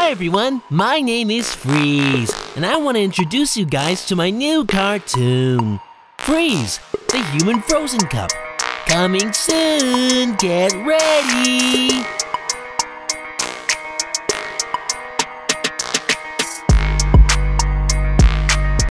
Hi everyone, my name is Freeze, and I want to introduce you guys to my new cartoon. Freeze, the Human Frozen Cup. Coming soon, get ready!